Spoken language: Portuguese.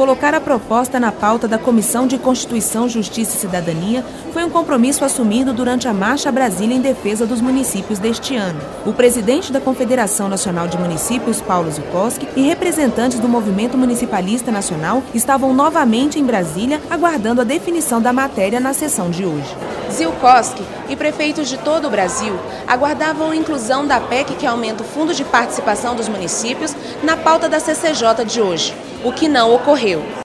colocar a proposta na pauta da Comissão de Constituição, Justiça e Cidadania foi um compromisso assumido durante a Marcha Brasília em defesa dos municípios deste ano. O presidente da Confederação Nacional de Municípios, Paulo Zukoski, e representantes do Movimento Municipalista Nacional estavam novamente em Brasília aguardando a definição da matéria na sessão de hoje. Zilkowski e prefeitos de todo o Brasil aguardavam a inclusão da PEC que aumenta o fundo de participação dos municípios na pauta da CCJ de hoje, o que não ocorreu.